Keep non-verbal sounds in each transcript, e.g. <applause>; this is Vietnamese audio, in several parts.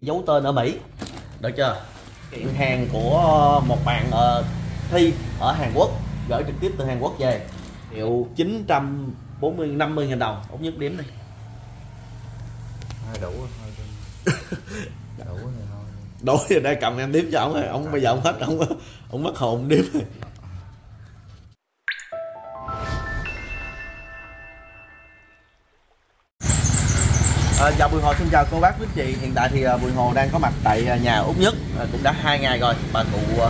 giấu tên ở Mỹ. Được chưa? Kiện hàng của một bạn ờ, thi ở Hàn Quốc gửi trực tiếp từ Hàn Quốc về. Hiệu 940 50 nghìn đồng. Ống nhất điểm đi. Thôi đủ rồi, thôi <laughs> đủ rồi thôi đối rồi đây cầm em đếm cho ông rồi. Ông bây giờ ông hết ông ông mất hồn đếm rồi À, dạ Bùi Hồ xin chào cô bác quý chị. Hiện tại thì ờ, Bùi Hồ đang có mặt tại ờ, nhà Út Nhất. À, cũng đã hai ngày rồi bà cụ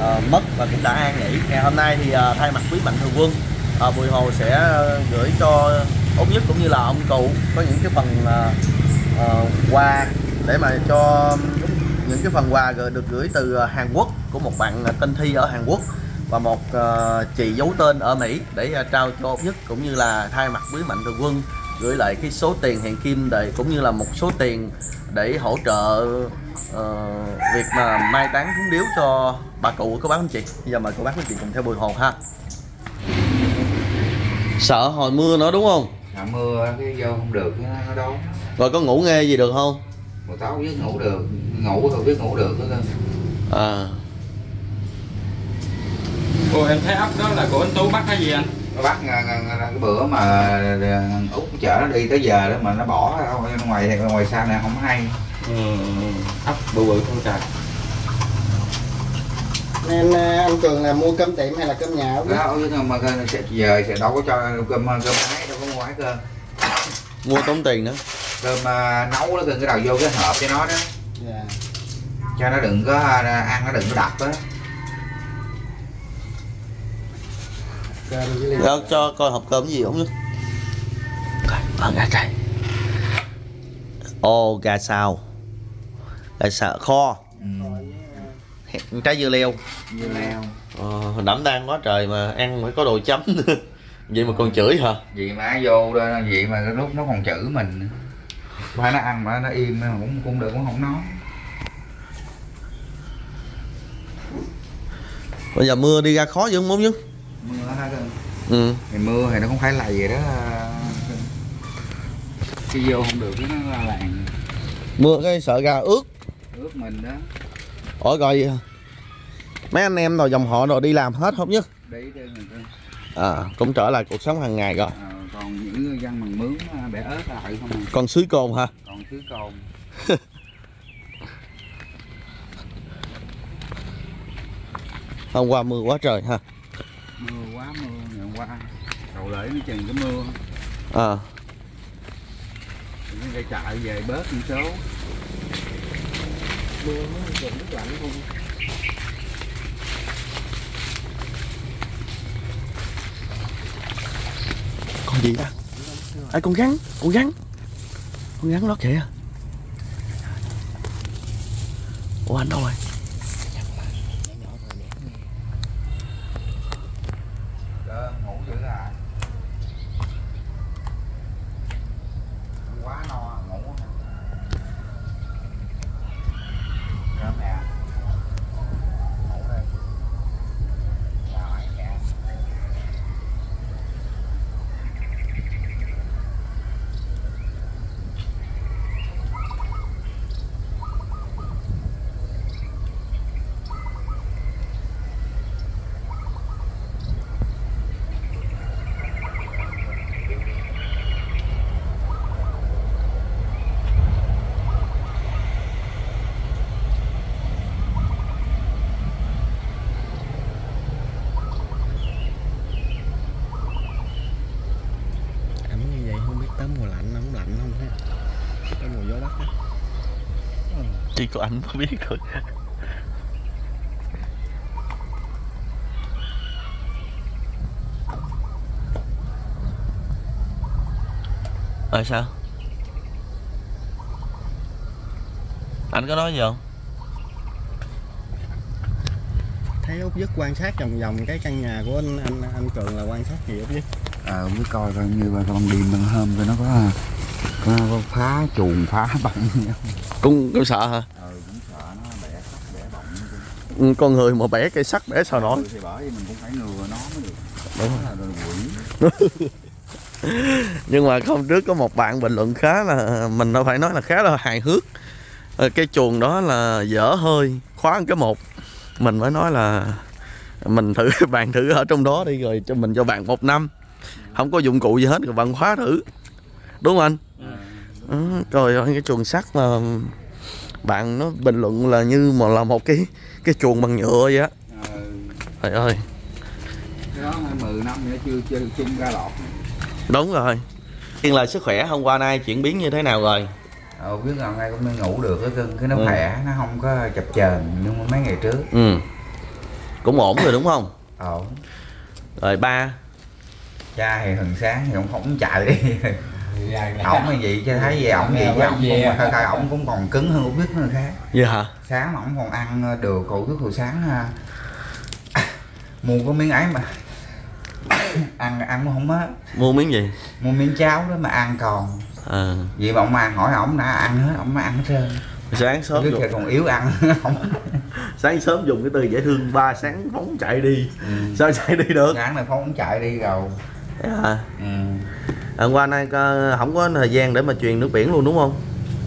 à, mất và cũng đã an nghỉ. Ngày hôm nay thì à, thay mặt quý mạnh thường quân à, Bùi Hồ sẽ à, gửi cho Út Nhất cũng như là ông cụ có những cái phần à, à, quà để mà cho những cái phần quà được gửi từ Hàn Quốc của một bạn tên Thi ở Hàn Quốc và một uh, chị giấu tên ở Mỹ để uh, trao cho Út Nhất cũng như là thay mặt quý mạnh thường quân gửi lại cái số tiền hiện kim để cũng như là một số tiền để hỗ trợ ờ, việc mà mai táng cúng điếu cho bà cụ. Của cô bác anh chị? Bây giờ mời cô bác anh chị cùng theo bùi hồ ha. Sợ hồi mưa nữa đúng không? Sợ mưa cái vô không được nó nó đón rồi có ngủ nghe gì được không? Buổi tối biết ngủ được Ngủ không biết ngủ được nữa à. Ồ em thấy ốc đó là của anh Tú bắt cái gì anh? Nó bắt nga- nga- nga- cái bữa mà ờ, út chở nó đi tới giờ đó mà nó bỏ ra ngoài ngoài xa này không hay. Ừ, ốc bự bự không trời. Nên anh Cường là mua cơm tiệm hay là cơm nhà không biết? đó nhưng mà sẽ giờ sẽ đâu có cho cơm cơm ái đâu có mua ái cơm. Mua tốn tiền nữa. Cơm ờ, nấu nó đừng cái đầu vô cái hộp cho nó đó. Dạ. cho nó đừng có ờ, ăn nó đừng có đập á Cơm với ly. Đó, cho coi hộp cơm gì không nhá Ờ, gà cay. Ồ, gà xào. Gà xào kho. Ừ. Trái dưa leo. Dưa leo. Ờ, Đảm đang quá trời mà ăn phải có đồ chấm. Nữa <laughs> Vậy mà còn chửi hả? Vậy mà vô đó vậy mà lúc nó còn chữ mình. Phải nó ăn mà nó im mà cũng cũng được cũng không nói. Bây giờ mưa đi ra khó dữ không muốn chứ mưa ha cơ Ừ. Thì mưa thì nó không phải là gì đó khi vô không được nó là làng Mưa cái sợ gà ướt. Ướt mình đó. Ủa rồi Mấy anh em rồi dòng họ rồi đi làm hết không chứ đi đi mình. À cũng trở lại cuộc sống hàng ngày rồi. Ờ, còn những người dân bằng mướn bẻ ớt lại không à. Còn suối cồn hả? Còn thứ cồn. <laughs> Hôm qua mưa quá trời ha mưa quá mưa ngày hôm qua đầu lễ nó chừng cái mưa. À thì nó đi chạy về bớt một số. Mưa nó còn nước lạnh không? con gì đó à, con rắn con rắn con rắn đó kìa. Ủa anh đâu rồi Đó, ngủ dữ à quá no ngủ cơm nè ngủ đây rồi dạ Ẩm như vậy không biết tới mùa lạnh không lạnh không ha? Tới mùa gió bắc á. Có anh mới biết thôi ờ sao? Anh có nói gì không? Thấy Út Dứt quan sát vòng vòng cái căn nhà của anh anh anh Cường là quan sát gì Út Dứt? ờ không biết coi coi như là con điềm bằng hôm coi nó có có, có phá chuồng phá không? Cũng cũng sợ hả ờ cũng sợ nó bẻ sắt bẻ bọng Ừ, con người mà bẻ cây sắt bẻ sao nổi. Ừ, thì bởi vì mình cũng phải ngừa nó mới được. Đúng Nó là đồ quỷ. <laughs> Nhưng mà hôm trước có một bạn bình luận khá là mình nó phải nói là khá là hài hước. Ờ, cái chuồng đó là dở hơi khóa cái một. Mình mới nói là mình thử <laughs> bạn thử ở trong đó đi rồi cho mình cho bạn một năm. Không có dụng cụ gì hết rồi bạn khóa thử. Đúng không anh? Ừ, trời ơi cái chuồng sắt mà bạn nó bình luận là như mà là một cái cái chuồng bằng nhựa vậy á. Ờ, trời ơi. Cái đó 10 năm nữa chưa chưa chung ra lọt. Đúng rồi. Tiên là sức khỏe hôm qua nay chuyển biến như thế nào rồi? Ờ biết gần nay cũng ngủ được cái cưng cái nó Ừ. khỏe nó không có chập chờn như mấy ngày trước. Ừ. Cũng ổn rồi đúng không? Ổn. Rồi ba. Cha thì thường sáng thì cũng không chạy đi <laughs> ổng là gì chứ thấy gì ổng gì chứ ổng cũng khai khai ổng cũng còn cứng hơn út biết nữa khác dạ hả? Sáng mà ổng còn ăn được cậu biết hồi sáng à, <coughs> mua có miếng ấy mà <coughs> ăn ăn mà không hết mua miếng gì? Mua miếng cháo đó mà ăn còn. À, vậy mà ông mà hỏi ổng đã ăn hết ổng mới ăn hết trơn. Sáng sớm biết dùng còn yếu ăn. <laughs> Không <laughs> sáng sớm dùng cái từ dễ thương ba sáng phóng chạy đi. Ừ. sao chạy đi được? Sáng này không chạy đi rồi. Hả? Ừ. hôm qua nay có, không có thời gian để mà truyền nước biển luôn đúng không?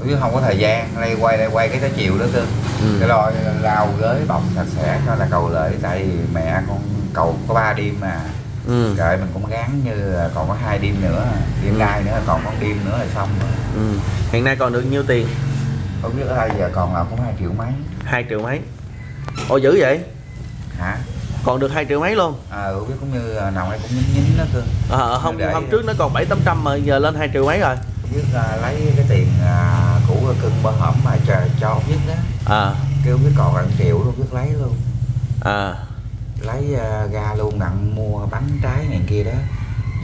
Chứ không có thời gian đây quay đây quay cái tới chiều đó cơ. Ừ. cái lo lau gới bọc sạch sẽ cho là cầu lợi tại mẹ con cầu có ba đêm mà. Ừ. Trời mình cũng gán như còn có hai đêm nữa đêm Ừ. nay nữa còn có đêm nữa là xong rồi. Ừ. Hiện nay còn được nhiêu tiền? Không biết ai giờ còn là cũng hai triệu mấy. Hai triệu mấy? Ồ dữ vậy? Hả còn được hai triệu mấy luôn? À biết cũng như là nào ấy cũng nhín nhín đó cơ. À, hôm Để- hôm trước nó còn bảy tám trăm mà giờ lên hai triệu mấy rồi. Biết là lấy cái tiền à, cũ cưng bơ hổm mà chờ cho biết đó à. Kêu biết còn là triệu luôn biết lấy luôn. À. Lấy à, ra luôn đặng mua bánh trái này kia đó.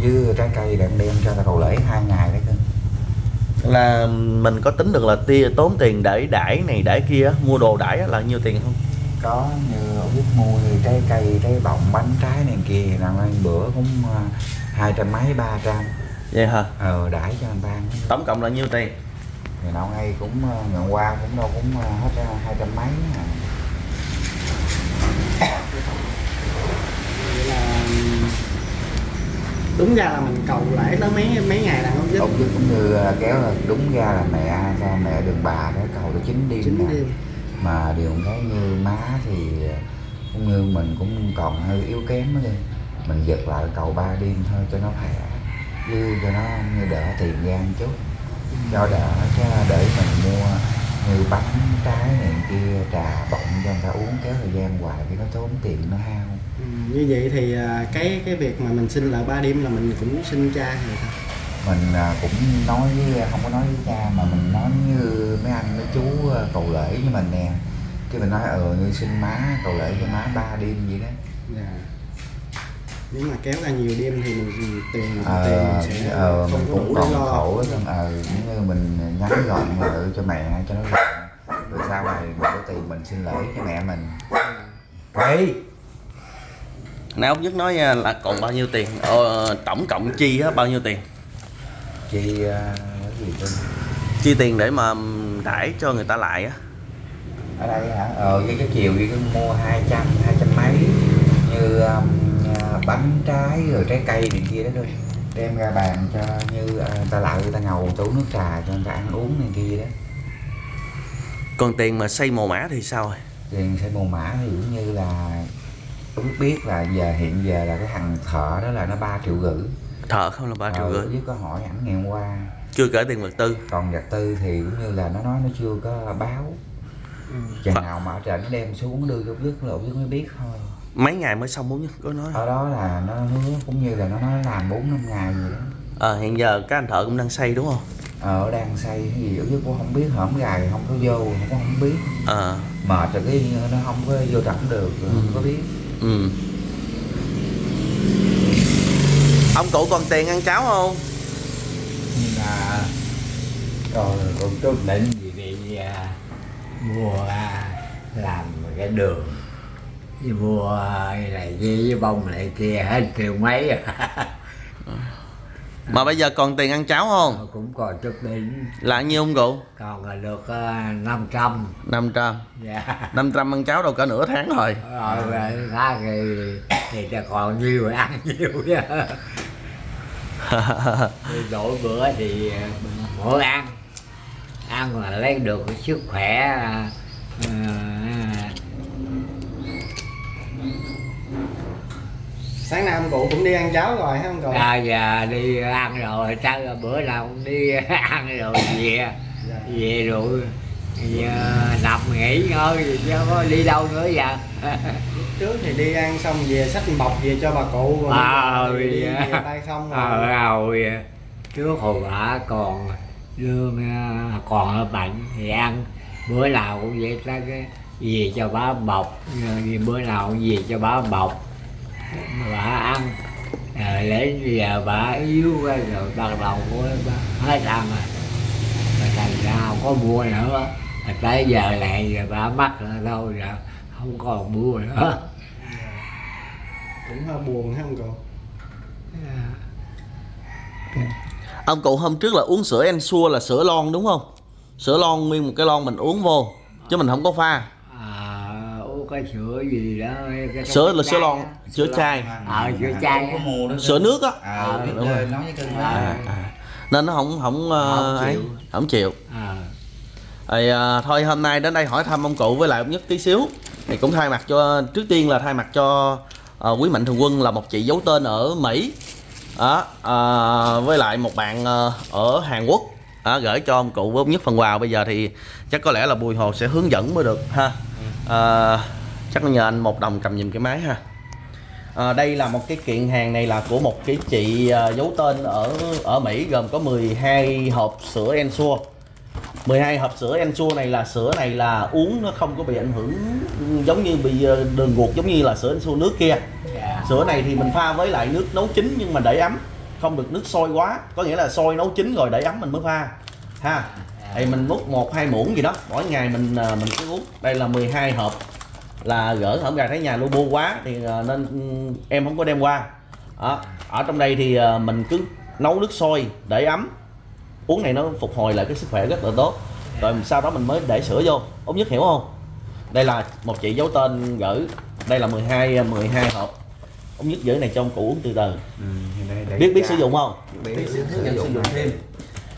Dư trái cây đặng đem cho ta cầu lễ hai ngày đấy cưng là mình có tính được là tia tốn tiền để đãi này đãi kia mua đồ đãi là nhiêu tiền không? Có như mua thì trái cây trái bọng bánh trái này kia đặng ăn bữa cũng à, hai trăm mấy ba trăm. Vậy hả? Ờ đãi cho người ta ăn. Tổng cộng là nhiêu tiền? Ngày nào ngay cũng à, ngày qua cũng đâu cũng à, hết hai trăm mấy à. là đúng ra là mình cầu lễ tới mấy mấy ngày là không chứ ông chứ cũng như kéo là đúng ra là mẹ ra mẹ đường bà đó cầu tới chín đêm chín đêm. Mà điều cái như má thì như mình cũng còn hơi yếu kém đi mình giật lại cầu ba đêm thôi cho nó khỏe. Dư cho nó như đỡ tiền ra một chút. Cho đỡ chứ để mình mua như bánh trái này kia trà bọng cho người ta uống kéo thời gian hoài thì nó tốn tiền nó hao. Ừ, như vậy thì à, cái cái việc mà mình xin lại ba đêm là mình cũng xin cha rồi sao? Mình à, cũng nói với không có nói với cha mà mình nói như mấy anh mấy chú à, cầu lễ với mình nè cái mình nói ờ như xin má cầu lễ cho má ba đêm vậy đó. Dạ. Nếu mà kéo ra nhiều đêm thì mình tiền ờ, tiền sẽ ờ, không mình có cũng còn lo. khổ á ờ cũng như mình nhắn gọn lại cho mẹ cho nó gọn. Rồi sau này mình có tiền mình xin lễ cho mẹ mình. Đấy. nãy ông nhất nói nha là còn bao nhiêu tiền? Ờ, tổng cộng chi á bao nhiêu tiền? Chi à, cái gì chi tiền để mà đãi cho người ta lại á ở đây hả? Ờ với cái chiều đi mua 200 200 mấy. Như um, à, bánh trái rồi trái cây này kia đó thôi. Đem ra bàn cho như à, ta lại người ta ngầu tủ nước trà cho người ta ăn uống này kia đó. Còn tiền mà xây mồ mã thì sao? Tiền xây mồ mã thì cũng như là tôi biết là giờ hiện giờ là cái thằng thợ đó là nó 3 triệu rưỡi. Thợ không là ba triệu Ờ, rưỡi. với có hỏi ảnh ngày hôm qua. Chưa kể tiền vật tư. Còn vật tư thì cũng như là nó nói nó chưa có báo ừ. chừng nào mà nó đem xuống đưa cho biết là biết mới biết thôi. Mấy ngày mới xong bốn nhất có nói ở đó là nó hứa cũng như là nó nói làm bốn năm ngày gì đó. Ờ hiện giờ các anh thợ cũng đang xây đúng không? Ờ đang xây cái gì dưới cũng không biết hổm gài không có vô không có không biết. Ờ. Mệt rồi cái nó không có vô trỏng được không có biết. Ừ. Ông cụ còn tiền ăn cháo không? Mà rồi gì đi à, mua à, làm cái đường. Mua cái này kia với bông lại kia hết triệu mấy à. mà bây giờ còn tiền ăn cháo không? Cũng còn chút đỉnh. Là nhiêu ông cụ? Còn là được uh, 500 năm trăm. Dạ. Năm trăm ăn cháo đâu cả nửa tháng rồi. Rồi rồi khác thì thì ta còn nhiêu rồi ăn nhiêu chứ <laughs> Thì đổi bữa thì mỗi ăn ăn là lấy được sức khỏe à, à, sáng nay ông cụ cũng đi ăn cháo rồi hả ông cụ? à, giờ đi ăn rồi chắc là bữa nào cũng đi <laughs> ăn rồi về Dạ. về rồi nằm nghỉ ngơi rồi chứ có đi đâu nữa giờ. Trước thì đi ăn xong về xách bọc về cho bà cụ còn À, đi dạ. về tay không rồi. Ờ rồi. Trước hồi bà còn lương à, còn ở bệnh thì ăn bữa nào cũng vậy ta cái về cho bà bọc rồi bữa nào cũng về cho bà bọc. Bà ăn rồi lấy giờ bà yếu quá rồi bắt đầu của bà hết ăn rồi. Rồi thành ra không có mua nữa. Rồi tới giờ này giờ bà mắc rồi đâu giờ không còn mua nữa. Cũng hơi buồn hả ông cụ ông cụ hôm trước là uống sữa Ensure là sữa lon đúng không? Sữa lon nguyên một cái lon mình uống vô chứ mình không có pha. À uống cái sữa gì đó cái sữa là sữa lon sữa chai. Ờ sữa chai sữa nước á. À, biết đúng rồi. à, à. nên nó không không ờ, Không ấy chịu. không chịu. Ờ thì à, thôi hôm nay đến đây hỏi thăm ông cụ với lại ông nhất tí xíu. Thì cũng thay mặt cho trước tiên là thay mặt cho à, quý mạnh thường quân là một chị giấu tên ở mỹ đó à, với lại một bạn à, ở hàn quốc. À, gửi cho ông cụ với ông nhất phần quà. Bây giờ thì chắc có lẽ là bùi hồ sẽ hướng dẫn mới được ha. À, chắc nhờ anh một đồng cầm nhìn cái máy ha. À, đây là một cái kiện hàng này là của một cái chị à, giấu tên ở ở mỹ gồm có 12 hộp sữa Ensure 12 hộp sữa Ensure này là sữa này là uống nó không có bị ảnh hưởng giống như bị ờ, đường ruột giống như là sữa Ensure nước kia dạ sữa này thì mình pha với lại nước nấu chín nhưng mà để ấm. Không được nước sôi quá. Có nghĩa là sôi nấu chín rồi để ấm mình mới pha. Ha. Thì mình múc một, hai muỗng gì đó. Mỗi ngày mình à, mình cứ uống. Đây là 12 hộp. Là gỡ hổng gà thấy nhà lu bu quá thì à, nên ừ, em không có đem qua. Đó. ở trong đây thì à, mình cứ nấu nước sôi để ấm. Uống này nó phục hồi lại cái sức khỏe rất là tốt. Rồi sau đó mình mới để sữa vô. Ống nhất hiểu không? Đây là một chị giấu tên gửi. Đây là 12 12 hộp ống nhất giữ này cho ông cụ uống từ từ. Ừ, thì đây- đây biết biết ra. sử dụng không? Biết, biết biết hướng dẫn sử dụng thêm.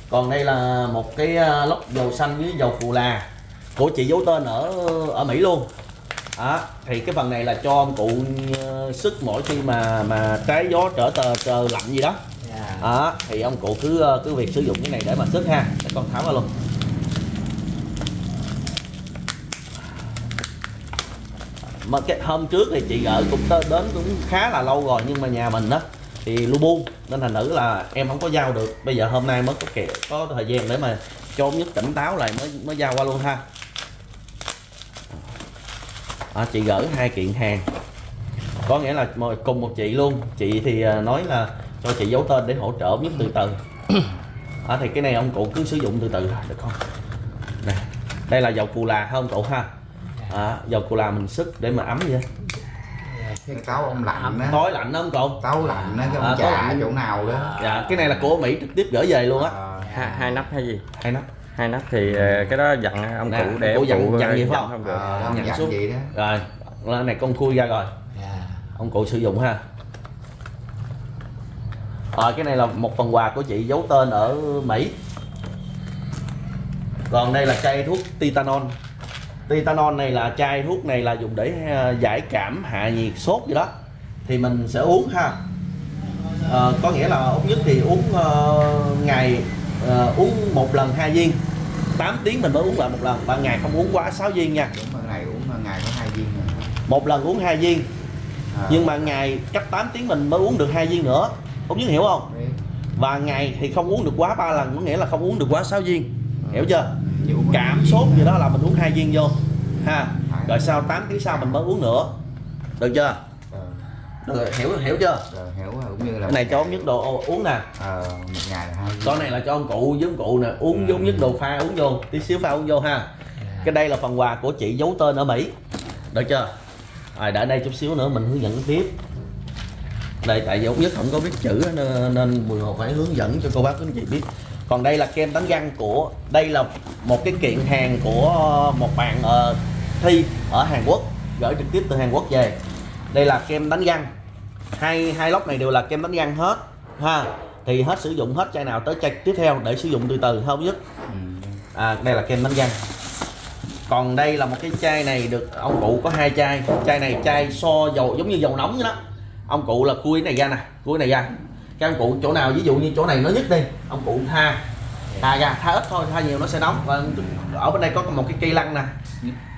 còn đây là một cái ờ, lốc dầu xanh với dầu phù la của chị giấu tên ở ở Mỹ luôn. Đó thì cái phần này là cho ông cụ ờ, sức mỗi khi mà mà trái gió trở tờ trời lạnh gì đó. Dạ. Đó thì ông cụ cứ ờ, cứ việc sử dụng cái này để mà sức ha. Để con tháo ra luôn mà cái hôm trước thì chị gợi cũng tới đến cũng khá là lâu rồi nhưng mà nhà mình đó thì lu bu. Nên thành nữ là em không có giao được. Bây giờ hôm nay mới có kẹo có thời gian để mà cho nhất tỉnh táo lại mới mới giao qua luôn ha. À, chị gửi hai kiện hàng. Có nghĩa là cùng một chị luôn. Chị thì à, nói là cho chị giấu tên để hỗ trợ nhất từ từ. À, thì cái này ông cụ cứ sử dụng từ từ thôi được không? Nè đây là dầu cù là không ông cụ ha à, dầu cù là mình sức để mà ấm vậy. Cái táo ông lạnh á. Tối lạnh đó ông cụ táo lạnh á cái À, ông chà lạnh. chỗ nào đó. Dạ cái này là của Mỹ trực tiếp gửi về luôn á. Ờ, hai, hai nắp hay gì? Hay nắp. Hai nắp thì ờ, cái đó dặn ông Nè, cụ để cụ ông dặn- dặn gì phải không? được ờ, ông nhận dặn xuống. gì đó. Rồi cái này con khui ra rồi. Dạ. Ông cụ sử dụng ha. Rồi cái này là một phần quà của chị giấu tên ở Mỹ. Còn đây là chai thuốc Titanon Titanon này là chai thuốc này là dùng để ờ, giải cảm hạ nhiệt sốt gì đó. Thì mình sẽ uống ha. Ờ, có nghĩa là ốc nhất thì uống ờ, ngày ờ, uống một lần hai viên. 8 tiếng mình mới uống lại một lần ban ngày không uống quá 6 viên nha. Đúng này uống ngày có hai viên rồi. Một lần uống hai viên. Ờ, nhưng mà ngày cách 8 tiếng mình mới uống được hai viên nữa. Ốc nhất hiểu không? Và ngày thì không uống được quá ba lần có nghĩa là không uống được quá 6 viên. Hiểu chưa cảm sốt gì đó là mình uống hai viên vô ha. Rồi sau 8 tiếng sau mình mới uống nữa. Được chưa? Ờ, được, hiểu hiểu chưa? Rồi hiểu rồi cũng như là cái này cho ông nhất đồ uống nè. Ờ, một ngày là hai viên. Con này là cho ông cụ với ông cụ nè. Uống với ông nhất đồ pha uống vô. Tí xíu pha uống vô ha. Cái đây là phần quà của chị giấu tên ở Mỹ. Được chưa? Rồi đợi đây chút xíu nữa mình hướng dẫn tiếp. Đây tại vì ông nhất không có biết chữ nên, nên Hồ phải hướng dẫn cho cô bác anh chị biết còn đây là kem đánh răng của đây là một cái kiện hàng của một bạn ờ, thi ở Hàn Quốc gửi trực tiếp từ Hàn Quốc về. Đây là kem đánh răng. Hai hai lốc này đều là kem đánh răng hết ha. Thì hết sử dụng hết chai nào tới chai tiếp theo để sử dụng từ từ không nhất ừ. à, đây là kem đánh răng. Còn đây là một cái chai này được ông cụ có hai chai. Chai này chai so dầu giống như dầu nóng vậy đó. Ông cụ là khui cái này ra nè khui này ra cái ông cụ chỗ nào ví dụ như chỗ này nó nhất đi. Ông cụ tha tha ra tha ít thôi tha nhiều nó sẽ nóng và ở bên đây có một cái cây lăn nè.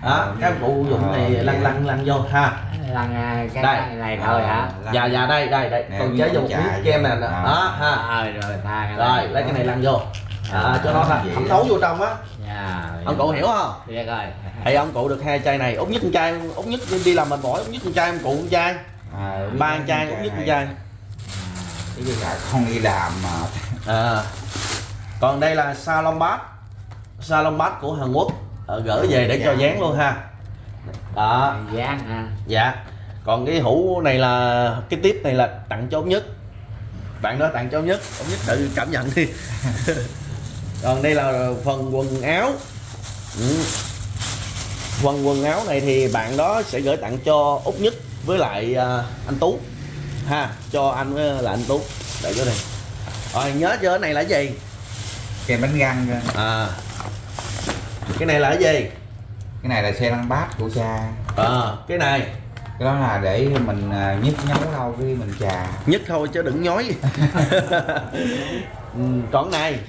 Đó các ông cụ dùng này lăn lăn lăn vô ha. Lăn à, cái Đây. này, thôi hả? Dạ dạ đây đây đây. Còn chế vô một miếng kem nè. À. đó ha. Ờ rồi ta rồi lấy cái này lăn vô. À, cho nó đó. thấu vô trong á. Dạ ông cụ hiểu không? Biết rồi. Thì ông cụ được hai chai này. Út nhất con chai út nhất đi, làm mệt mỏi út nhất con chai ông cụ con à, biết ba con chai út nhất con này. Cái gì là không đi làm mà. À. còn đây là salon bath salon bath của Hàn Quốc. Ờ, gửi về để cho dán luôn ha. Đó. Dán ha dạ. Còn cái hũ này là cái tiếp này là tặng cho ông nhất. Bạn đó tặng cho ông nhất. Ông nhất tự cảm nhận đi. <laughs> Còn đây là phần quần áo. Ừ. phần quần áo này thì bạn đó sẽ gửi tặng cho út nhất với lại à, anh tú ha cho anh với lại anh tú. Để cho đây. Rồi nhớ chưa cái này là cái gì? Kem bánh răng cơ. à. Cái này là cái gì? Cái này là xe lăn bát của cha. À, cái này. Cái đó là để mình à, nhức nhấu đâu cái mình trà nhất thôi chứ đừng nhói <laughs> ừ, còn này?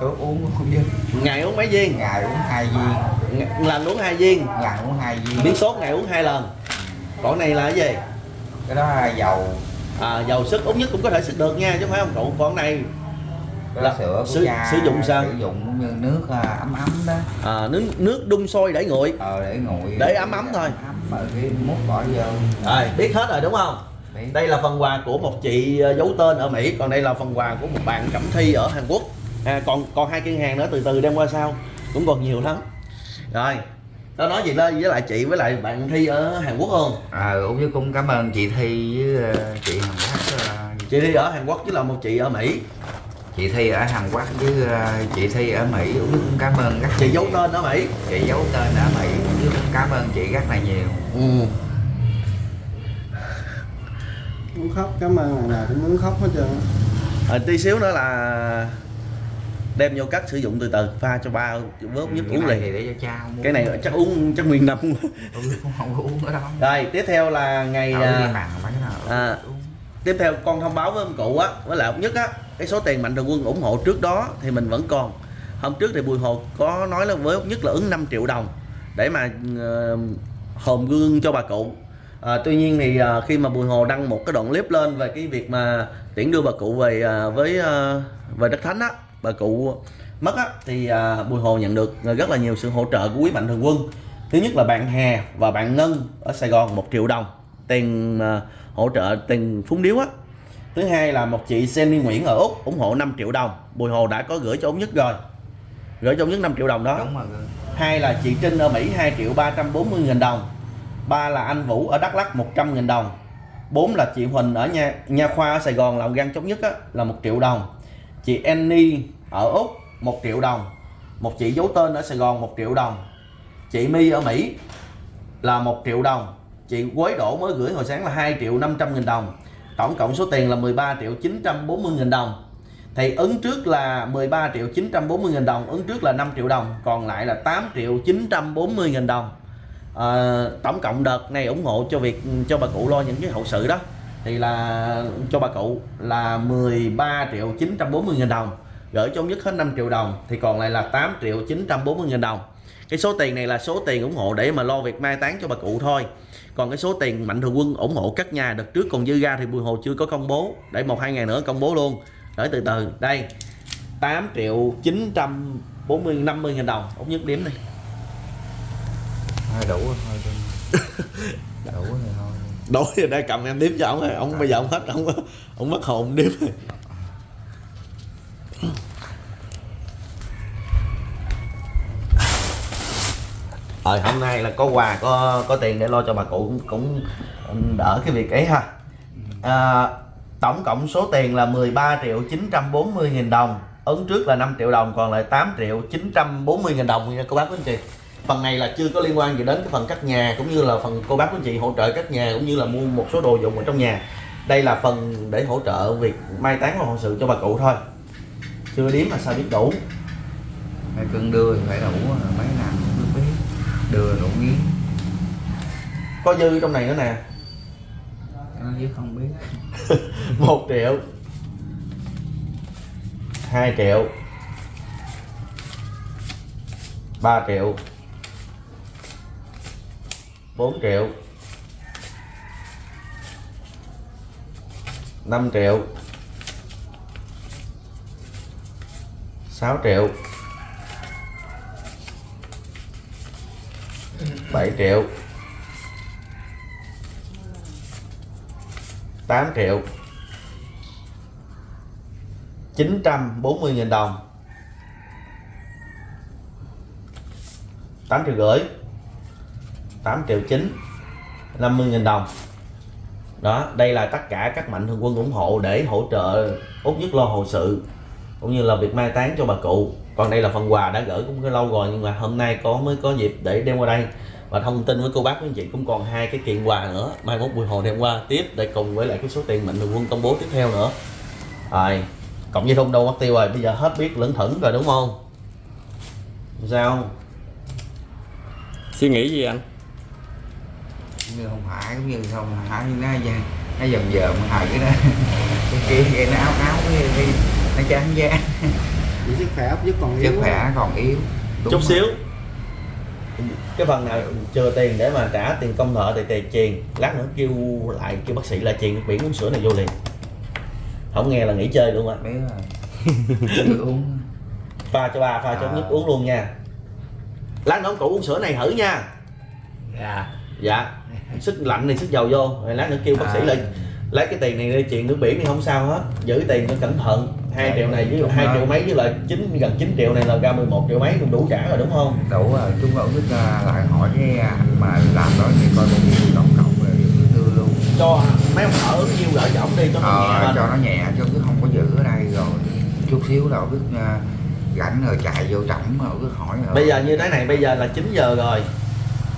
Có uống không chứ? Ngày uống mấy viên? Ngày uống hai viên. Lần uống hai viên. Ngày uống hai viên. Biến sốt ngày uống hai lần. Còn cái này là cái gì? Cái đó là dầu à, dầu sức út nhất cũng có thể sức được nha chứ không phải không còn cái này. Là sữa sử- cha sử dụng sao? sử dụng như nước à, ấm ấm đó. À, nước nước đun sôi để nguội. Ờ để nguội. Để ấm ấm thôi. ấm cái mút bỏ vô. Rồi biết hết rồi đúng không? Biết. đây là phần quà của một chị ờ, giấu tên ở Mỹ còn đây là phần quà của một bạn cẩm thi ở Hàn Quốc. À, còn còn hai kiện hàng nữa từ từ đem qua sau. Cũng còn nhiều lắm. Rồi nó nói gì lên với lại chị với lại bạn thi ở Hàn Quốc không? À cũng như cũng cảm ơn chị thi với ờ, chị hàn quốc ờ, chị thi ở Hàn Quốc chứ là một chị ở Mỹ. Chị thi ở hàn quốc với ờ, chị thi ở mỹ cũng cũng cảm ơn rất chị là giấu tên ở Mỹ. Chị giấu tên ở mỹ cũng cũng cảm ơn chị rất là nhiều. Ừ. muốn khóc cảm ơn nào cũng muốn khóc hết trơn á. à, tí xíu nữa là đem vô cắt sử dụng từ từ pha cho ba vớt nhất cái uống liền. để cho cha cái này chắc uống chắc nguyên năm <laughs> không, không uống ở đâu. Rồi tiếp theo là ngày à, à, tiếp theo con thông báo với ông cụ á với lại ông nhất á cái số tiền mạnh thường quân ủng hộ trước đó thì mình vẫn còn. Hôm trước thì bùi hồ có nói là với ông nhất là ứng 5 triệu đồng để mà uh, hòm gương cho bà cụ. À, tuy nhiên thì à, khi mà bùi hồ đăng một cái đoạn clip lên về cái việc mà tiễn đưa bà cụ về à, với à, về đất thánh á bà cụ mất á thì à, bùi hồ nhận được rất là nhiều sự hỗ trợ của quý mạnh thường quân. Thứ nhất là bạn hè và bạn ngân ở sài gòn một triệu đồng tiền à, hỗ trợ tiền phúng điếu á. Thứ hai là một chị Jenny Nguyễn ở Úc ủng hộ 5 triệu đồng. Bùi Hồ đã có gửi cho ông Nhất rồi. Gửi cho ông Nhất 5 triệu đồng đó. Đúng rồi hai là chị Trinh ở Mỹ 2 triệu 340 nghìn đồng. Ba là anh Vũ ở Đắk Lắk 100 nghìn đồng. Bốn là chị Huỳnh ở nha, nha khoa ở Sài Gòn làm gan chóng nhất á, là 1 triệu đồng chị Annie ở Úc 1 triệu đồng. Một chị giấu tên ở Sài Gòn 1 triệu đồng. Chị My ở Mỹ là 1 triệu đồng. Chị Quế Đỗ mới gửi hồi sáng là 2 triệu 500 nghìn đồng. Tổng cộng số tiền là 13 triệu 940 nghìn đồng. Thì ứng trước là 13 triệu 940 nghìn đồng ứng trước là 5 triệu đồng còn lại là 8 triệu 940 nghìn đồng. À, tổng cộng đợt này ủng hộ cho việc cho bà cụ lo những cái hậu sự đó thì là cho bà cụ là 13 triệu 940 nghìn đồng. Gửi cho ông nhất hết 5 triệu đồng, thì còn lại là 8 triệu 940 nghìn đồng. Cái số tiền này là số tiền ủng hộ để mà lo việc mai táng cho bà cụ thôi. Còn cái số tiền mạnh thường quân ủng hộ các nhà đợt trước còn dư ra thì bùi hồ chưa có công bố. Để một, hai ngày nữa công bố luôn. Để từ từ. Đây 8 triệu 940 50 nghìn đồng. Ông nhất điểm đi. Thôi đủ rồi, thôi đủ rồi, thôi đối rồi đây cầm em tiếp cho ông rồi ông bây giờ ông hết ông ông mất hồn điếp rồi. Rồi hôm nay là có quà có có tiền để lo cho bà cụ cũng, cũng đỡ cái việc ấy ha. À, tổng cộng số tiền là 13 triệu 940 nghìn đồng ấn trước là 5 triệu đồng còn lại 8 triệu 940 nghìn đồng nha cô bác quý anh chị phần này là chưa có liên quan gì đến cái phần cắt nhà cũng như là phần cô bác anh chị hỗ trợ cắt nhà cũng như là mua một số đồ dùng ở trong nhà. Đây là phần để hỗ trợ việc mai táng và hậu sự cho bà cụ thôi. Chưa đếm mà sao biết đủ. Hay cưng đưa thì phải đủ mấy năm không biết. Đưa đủ nghiến có dư trong này nữa nè. Chứ không biết. <laughs> Một triệu. 2 triệu. 3 triệu 4 triệu. 5 triệu. 6 triệu. 7 triệu. 8 triệu. 940.000 đồng. 8 triệu rưỡi. 8 triệu 9 50.000 đồng. Đó, đây là tất cả các mạnh thường quân ủng hộ để hỗ trợ út nhất lo hậu sự, cũng như là việc mai táng cho bà cụ. Còn đây là phần quà đã gửi cũng cái lâu rồi, nhưng mà hôm nay có mới có dịp để đem qua đây. Và thông tin với cô bác với anh chị cũng còn hai cái kiện quà nữa. Mai mốt buổi hồ đem qua tiếp để cùng với lại cái số tiền mạnh thường quân công bố tiếp theo nữa. Rồi, cộng với thông đâu mất tiêu rồi, bây giờ hết biết lẫn thẩn rồi, đúng không? Sao? Suy nghĩ gì anh? Như không phải cũng như không phải như nó nó dần dần mà hồi cái đó. <laughs> Cái kia cái nó áo áo cái, cái nó chán da sức khỏe ốc còn sức yếu khỏe còn yếu. Đúng chút rồi. xíu. Cái phần nào chưa tiền để mà trả tiền công thợ thì tiền truyền lát nữa kêu lại kêu bác sĩ là truyền biển uống sữa này vô liền. Không nghe là nghỉ chơi luôn á. Biết rồi. <laughs> Chưa uống. Pha cho ba pha cho À. nhất uống luôn nha. Lát nữa ông cụ uống sữa này thử nha. Dạ. Dạ sức lạnh này sức dầu vô rồi lát nữa kêu bác sĩ À. lại lấy cái tiền này đi truyền nước biển thì không sao hết. Giữ tiền cho cẩn thận. Hai triệu này với hai triệu mấy với lại chín gần 9 triệu này là ra 11 triệu mấy cũng đủ trả rồi đúng không? Đủ rồi chúng tôi biết lại hỏi cái anh mà làm đó thì coi bao nhiêu tổng cộng rồi đưa luôn. Cho mấy ông thợ ứng nhiêu gửi cho ổng đi cho nó nhẹ ờ, lên. cho nó nhẹ chứ cứ không có giữ ở đây rồi. Chút xíu đâu biết uh, rảnh rồi chạy vô trỏng rồi cứ hỏi rồi. bây giờ như thế này bây giờ là 9 giờ rồi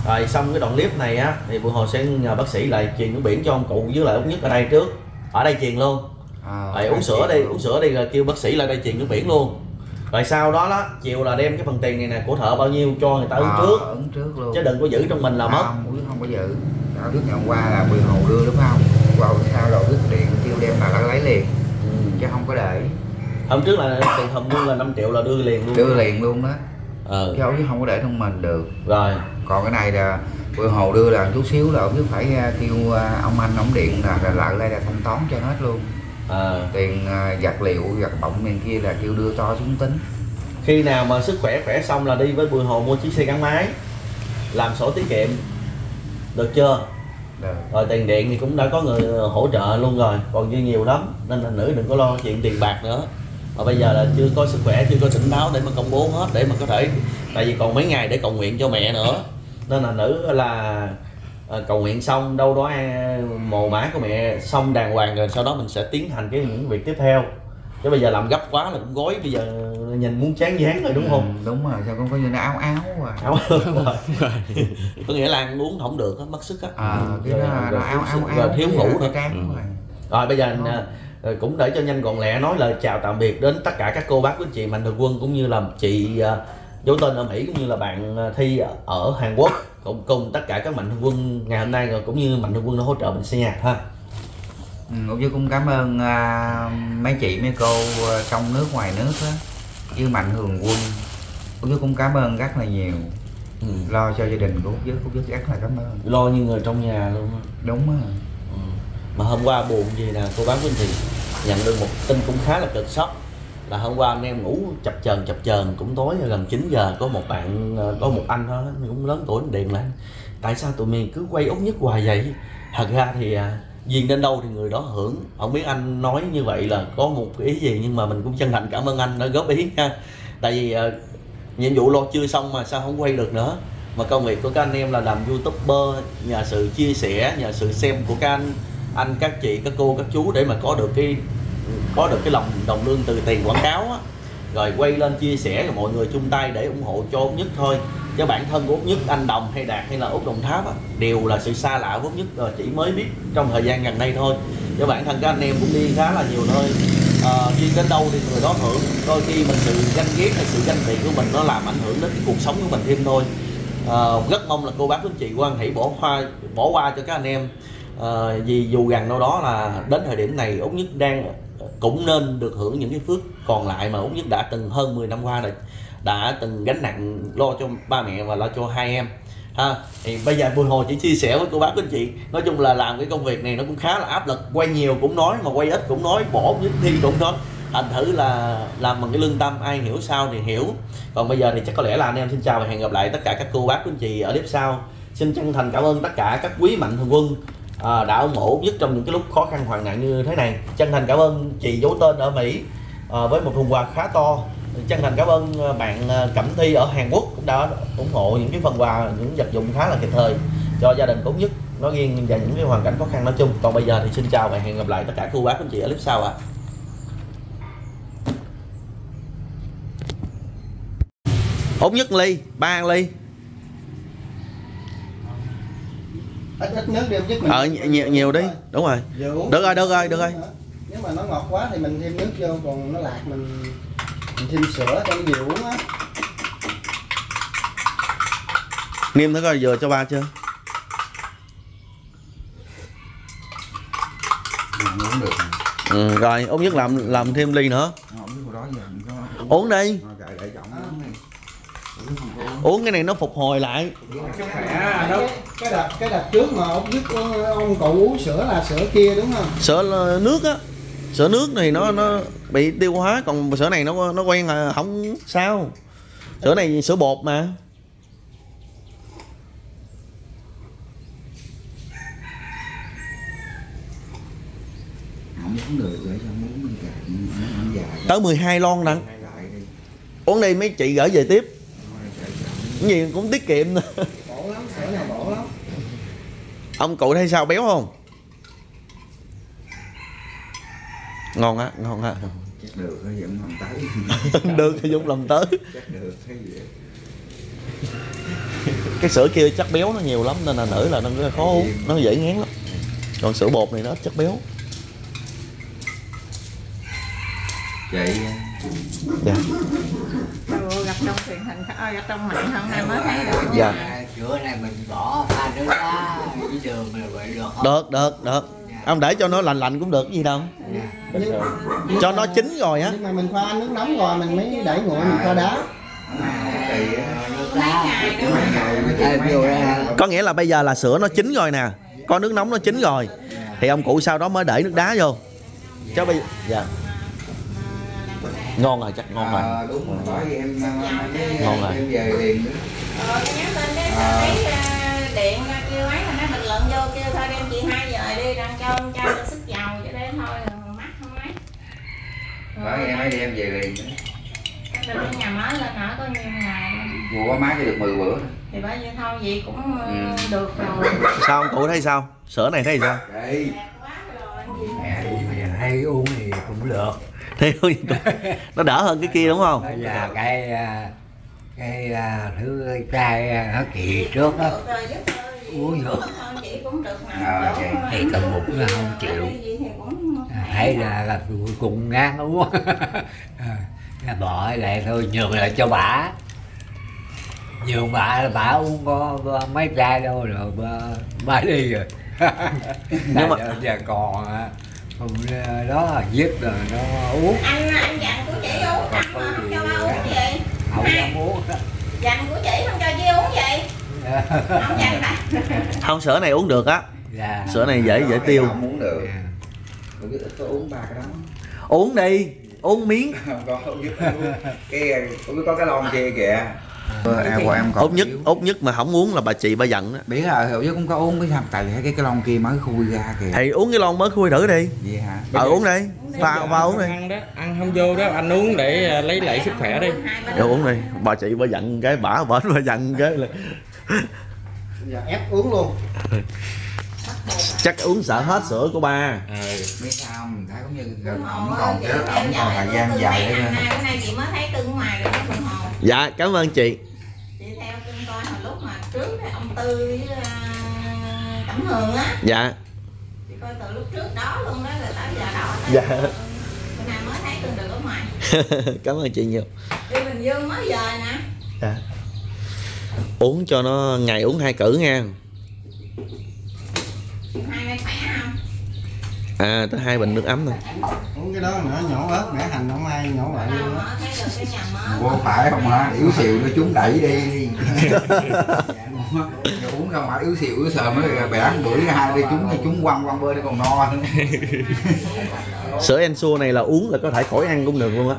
rồi xong cái đoạn clip này á thì buổi hồi sẽ nhờ bác sĩ lại truyền nước biển cho ông cụ với lại út nhất ở đây trước. Ở đây truyền luôn. Ờ, rồi uống sữa đi uống sữa đi rồi kêu bác sĩ lại đây truyền nước biển luôn. Rồi sau đó đó chiều là đem cái phần tiền này nè của thợ bao nhiêu cho người ta ứng Ờ, trước. ứng trước luôn. Chứ đừng có giữ trong mình là mất. không không có giữ. Đạo đức ngày hôm qua là mười hồ đưa đúng không? Vào sau rồi đức điện kêu đem là nó lấy liền. Ừ. chứ không có để. Hôm trước là tiền hầm luôn là 5 triệu là đưa liền luôn. Đưa liền luôn đó. Ờ chứ không không có để trong mình được. Rồi còn cái này là mười hồ đưa là chút xíu là biết phải à, kêu à, ông anh ông điện là, là lại đây là thanh toán cho hết luôn. Ờ. Tiền à, vật liệu vật bọng này kia là kêu đưa to xuống tính. Khi nào mà sức khỏe khỏe xong là đi với bùi hồ mua chiếc xe gắn máy làm sổ tiết kiệm. Được chưa? Được. Rồi tiền điện thì cũng đã có người hỗ trợ luôn rồi còn dư nhiều lắm nên là nữ đừng có lo chuyện tiền bạc nữa. Mà bây giờ là chưa có sức khỏe chưa có tỉnh táo để mà công bố hết để mà có thể tại vì còn mấy ngày để cầu nguyện cho mẹ nữa nên là nữ là ờ, cầu nguyện xong đâu đó mồ mã của mẹ xong đàng hoàng rồi sau đó mình sẽ tiến hành cái những việc tiếp theo. Chứ bây giờ làm gấp quá là cũng gói bây giờ nhìn muốn chán dáng rồi đúng không? Ừ, đúng rồi sao cũng có như áo áo à. Áo <laughs> <laughs> có nghĩa là ăn uống không được á, mất sức á. À, cái Rồi- đó rồi áo áo áo rồi thiếu ngủ nữa tráng rồi. Rồi bây giờ anh, ờ, cũng để cho nhanh gọn lẹ nói lời chào tạm biệt đến tất cả các cô bác quý chị mạnh thường quân cũng như là chị à, dấu tên ở Mỹ cũng như là bạn à, thi ở Hàn Quốc cùng cùng tất cả các mạnh thường quân ngày hôm nay rồi cũng như mạnh thường quân đã hỗ trợ mình xe nhạc ha. Ừ, cũng như cũng cảm ơn à, mấy chị mấy cô à, trong nước ngoài nước á với mạnh thường quân. Cũng như cũng cảm ơn rất là nhiều. Ừ. lo cho gia đình của Út Dứt rất là cảm ơn. Lo như người trong nhà luôn đúng á ừ. mà hôm qua buồn gì nè cô bác quý anh chị nhận được một tin cũng khá là cực sốc là hôm qua anh em ngủ chập chờn chập chờn, cũng tối, gần 9 giờ, có một bạn ờ, có một anh thôi cũng lớn tuổi, điện lại. Tại sao tụi mình cứ quay út nhất hoài vậy? Thật ra thì à, duyên đến đâu thì người đó hưởng. Không biết anh nói như vậy là có một ý gì, nhưng mà mình cũng chân thành cảm ơn anh đã góp ý nha. Tại vì ờ, nhiệm vụ lo chưa xong mà sao không quay được nữa. Mà công việc của các anh em là làm youtuber, nhờ sự chia sẻ, nhờ sự xem của các anh anh, các chị, các cô, các chú để mà có được cái có được cái lòng đồng lương từ tiền quảng cáo á rồi quay lên chia sẻ rồi mọi người chung tay để ủng hộ cho út nhất thôi. Chứ bản thân của út nhất anh đồng hay đạt hay là út đồng tháp á, đều là sự xa lạ của út nhất rồi chỉ mới biết trong thời gian gần đây thôi. Chứ bản thân các anh em cũng đi khá là nhiều nơi. À, đi đến đâu thì người đó hưởng. Đôi khi mình sự ganh ghét hay sự ganh tị của mình nó làm ảnh hưởng đến cái cuộc sống của mình thêm thôi. À, rất mong là cô bác quý chị quan hãy bỏ qua bỏ qua cho các anh em. À, vì dù gần đâu đó là đến thời điểm này út nhất đang cũng nên được hưởng những cái phước còn lại mà út nhất đã từng hơn 10 năm qua này đã từng gánh nặng lo cho ba mẹ và lo cho hai em. Ha, thì bây giờ buổi hồi chỉ chia sẻ với cô bác anh chị, nói chung là làm cái công việc này nó cũng khá là áp lực, quay nhiều cũng nói mà quay ít cũng nói, bỏ những thi cũng nói. Thành thử là làm bằng cái lương tâm, ai hiểu sao thì hiểu. Còn bây giờ thì chắc có lẽ là anh em xin chào và hẹn gặp lại tất cả các cô bác anh chị ở clip sau. Xin chân thành cảm ơn tất cả các quý mạnh thường quân à, đã ủng hộ nhất trong những cái lúc khó khăn hoạn nạn như thế này. Chân thành cảm ơn chị giấu tên ở Mỹ à, với một phần quà khá to. Chân thành cảm ơn à, bạn à, Cẩm Thi ở Hàn Quốc cũng đã ủng hộ những cái phần quà những vật dụng khá là kịp thời cho gia đình cũng Nhất nói riêng và những cái hoàn cảnh khó khăn nói chung. Còn bây giờ thì xin chào và hẹn gặp lại tất cả cô bác anh chị ở clip sau ạ. Úng Nhất ly ba ly. Ít ít nước đi ông chứ mình ờ nhiều, nhiều đi. Đúng rồi. Được rồi được rồi được rồi. Nếu mà nó ngọt quá thì mình thêm nước vô còn nó lạc mình mình thêm sữa cho nó vừa uống á. Niêm thử coi vừa cho ba chưa? Uống được ừ, rồi Út Nhất làm làm thêm ly nữa. Không biết hồi đó giờ không có uống đi Rồi, kệ để trọng uống cái này nó phục hồi lại. Cái, cái đợt cái đợt trước mà ông giúp ông cậu uống sữa là sữa kia đúng không? Sữa nước á. Sữa nước thì nó nó bị tiêu hóa còn sữa này nó nó quen là không sao. Sữa này sữa bột mà. Tới 12 lon đặng uống đi mấy chị gửi về tiếp Thôi, kệ trọng. cái gì cũng tiết kiệm nữa. bổ lắm sữa này bổ lắm ông cụ thấy sao béo không? Ngon á ngon á. Chắc được thôi vẫn không tới. <laughs> Được thì dùng lòng tới. Chắc được cái sữa kia chắc béo nó nhiều lắm nên là nữ là nó khó uống. Nó dễ ngán lắm. Còn sữa bột này nó chất béo. Chị dạ trong truyền hình à, gặp trong mạng hôm nay mới thấy được. Dạ. Sữa này mình bỏ pha nước đá với đường là vậy được không? Được được được. Ông để cho nó lạnh lạnh cũng được cái gì đâu. Nhưng, cho nó chín rồi á. Nhưng mà mình pha nước nóng rồi mình mới đẩy nguội mình pha đá. Ra có nghĩa là bây giờ là sữa nó chín rồi nè. Có nước nóng nó chín rồi. Thì ông cụ sau đó mới để nước đá vô. Cho bây dạ ngon rồi chắc ngon rồi. À, đúng rồi nói với em ờ, Ngon rồi. em về liền nữa. Ờ cái nhắn tin cái thấy ờ, điện ra kêu ấy mà nó bình luận vô kêu thôi đem chị hai giờ đi đang cho ông cho được sức giàu cho để thôi mắc không ấy. Nói em ấy đi em về liền nữa. Cái nhà mới lên ở có nhiêu ngày mua má cho được 10 bữa. Thì bởi vậy thôi vậy cũng ờ, Ừ. được rồi. Sao ông cụ thấy sao? Sữa này thấy sao? Đây. Đẹp quá rồi gì mẹ thì hay uống thì cũng được không? nó đỡ hơn cái kia đúng không? Bây giờ cái à, cái à, thứ chai à, nó kỳ trước đó. Uống vô. được mà Ờ, thì tầm một nó không chịu. Thấy là, là cùng ngang uống. <laughs> À, bỏ lại thôi nhường lại cho bả. Nhường bả là bả uống có mấy chai đâu rồi bả, bả đi rồi. <laughs> Nhưng mà- giờ, giờ còn còn à, đó giết rồi nó uống. Anh anh dặn của chị uống nặng mà không cho ba uống gì? Không dám uống. Dặn của chị không cho chị uống gì? Không dặn không sữa này uống được á. Dạ. Sữa này dễ dễ tiêu. không uống được. Tôi biết ít có uống ba cái đó. Uống đi uống miếng. Không có không biết cái không biết có cái lon kia kìa em của em út nhất út nhất mà không uống là bà chị bà giận á biết rồi hiểu chứ cũng có uống biết thằng tại vì cái cái lon kia mới khui ra kìa. Thì uống cái lon mới khui thử đi. Vậy hả? Ờ uống đi. pha pha uống đi. ăn đó. Ăn không vô đó anh uống để à, lấy lại sức khỏe đi. Vô uống đi. Bà chị bà giận cái bả bển bà giận cái là giờ ép uống luôn. Chắc uống sợ hết sữa của ba. Biết sao không? Thấy cũng như gần ổng còn cái ổng còn dạy thời gian dài năm nay, bữa nay chị mới thấy cưng ngoài rồi nó hồ dạ cảm ơn chị. Chị theo cưng coi hồi lúc mà trước cái ông tư với uh, cẩm hường á. Dạ. Chị coi từ lúc trước đó luôn đó rồi tới giờ đó. Dạ. Bữa nè mới thấy tôi được ở ngoài. <laughs> Cảm ơn chị nhiều. Đi bình dương mới về nè. Dạ. uống cho nó ngày uống hai cử nha hai bên khỏe không à tới hai bình nước ấm thôi. Uống cái đó nữa nhổ ớt để hành không ai nhổ lại luôn á. Vô phải không hả? Yếu xìu nó chúng đẩy đi. <laughs> Uống không phải yếu xìu yếu sờ mới bẻ bữa hai đi chúng chúng quăng quăng bơi nó còn no <laughs> sữa Ensure này là uống là có thể khỏi ăn cũng được luôn á.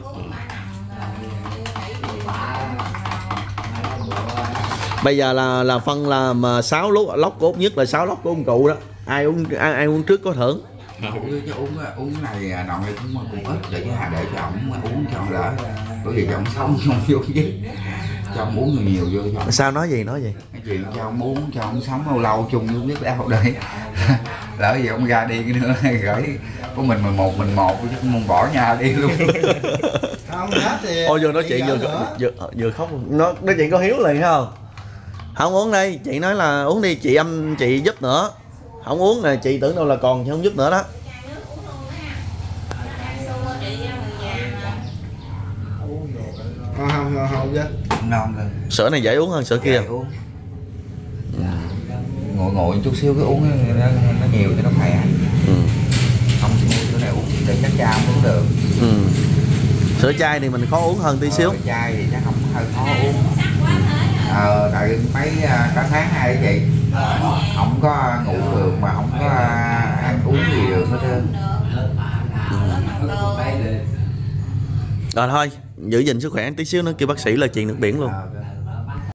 Bây giờ là là phân là mà sáu lốc lốc út nhất là sáu lốc của ông cụ đó. Ai uống ai, ai uống trước có thưởng uống chứ uống uống cái này à, nọ này cũng cũng ít để cho để cho ổng uống cho ổng đỡ bởi vì cho ổng sống <laughs> không vô chứ cho ổng uống nhiều nhiều vô cho ổng. Sao nói gì nói gì? Cái chuyện cho ông uống cho ông sống lâu lâu chung với biết đau đây. <laughs> Lỡ gì ông ra đi cái nữa <laughs> gửi của mình mình một mình một chứ không muốn bỏ nhà đi luôn. Không hết thì ôi vừa nói chuyện vừa, vừa vừa khóc nó nói chuyện có hiếu liền thấy không? Không uống đi chị nói là uống đi chị âm chị giúp nữa không uống nè chị tưởng đâu là còn chứ không giúp nữa đó. Không không không chứ ngon rồi. Sữa này dễ uống hơn sữa kia. Uống. Ngồi ngồi chút xíu cái uống nó, nó nhiều cho nó khỏe. Ừ. không mua cái này uống để chắc cha không uống được. Ừ. sữa chai thì mình khó uống hơn tí xíu. Ờ, chai thì chắc không hơi khó uống sắc quá thế à ờ tại mấy à, cả tháng hai gì không có ngủ được mà không có à, ăn uống gì được hết trơn. Rồi thôi giữ gìn sức khỏe tí xíu nữa kêu bác sĩ là chuyện nước biển luôn. Ờ,